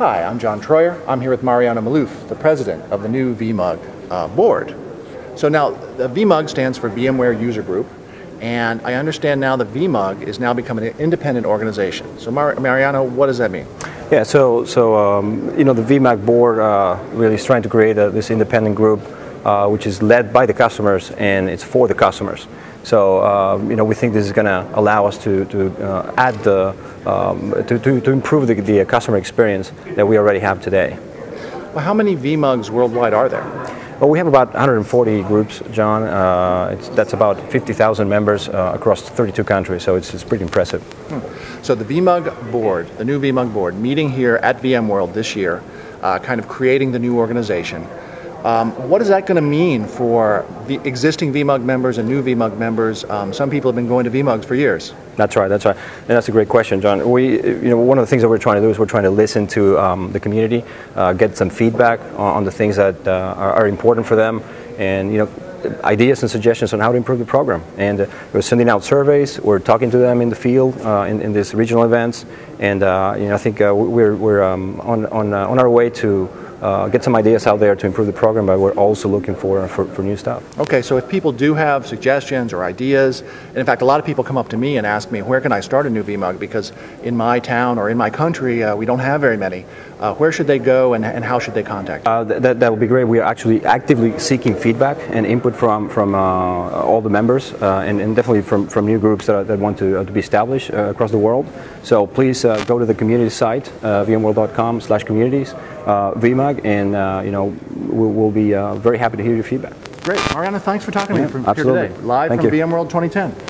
Hi, I'm John Troyer. I'm here with Mariano Maluf, the president of the new VMUG uh, board. So now, the VMUG stands for VMware User Group, and I understand now that VMUG is now becoming an independent organization. So Mar- Mariano, what does that mean? Yeah, so so um, you know the VMUG board uh, really is trying to create a, this independent group, uh, which is led by the customers and it's for the customers. So um, you know we think this is going to allow us to to uh, add the um, to, to, to improve the, the customer experience that we already have today. Well, how many VMUGs worldwide are there? Well, we have about 140 groups, John. Uh, it's, that's about 50,000 members uh, across 32 countries, so it's, it's pretty impressive. So the VMUG board, the new VMUG board, meeting here at VMworld this year, uh, kind of creating the new organization. Um, what is that going to mean for the existing VMUG members and new VMUG members? Um, some people have been going to VMUGs for years. That's right. That's right, and that's a great question, John. We, you know, one of the things that we're trying to do is we're trying to listen to um, the community, uh, get some feedback on, on the things that uh, are, are important for them, and you know, ideas and suggestions on how to improve the program. And uh, we're sending out surveys. We're talking to them in the field uh, in, in these regional events, and uh, you know, I think uh, we're we're um, on on on our way to. Uh, get some ideas out there to improve the program, but we're also looking for, for, for new stuff. Okay, so if people do have suggestions or ideas, and in fact, a lot of people come up to me and ask me, where can I start a new VMUG? Because in my town or in my country, uh, we don't have very many. Uh, where should they go and, and how should they contact? Uh, th- that, that would be great. We are actually actively seeking feedback and input from, from uh, all the members uh, and, and definitely from, from new groups that, are- that want to, uh, to be established uh, across the world. So please uh, go to the community site, uh, vmworld.com slash communities, uh, And uh, you know, we'll, we'll be uh, very happy to hear your feedback. Great. Mariano, thanks for talking to Yeah, me from absolutely. here today. Live Thank from you. VMworld 2010.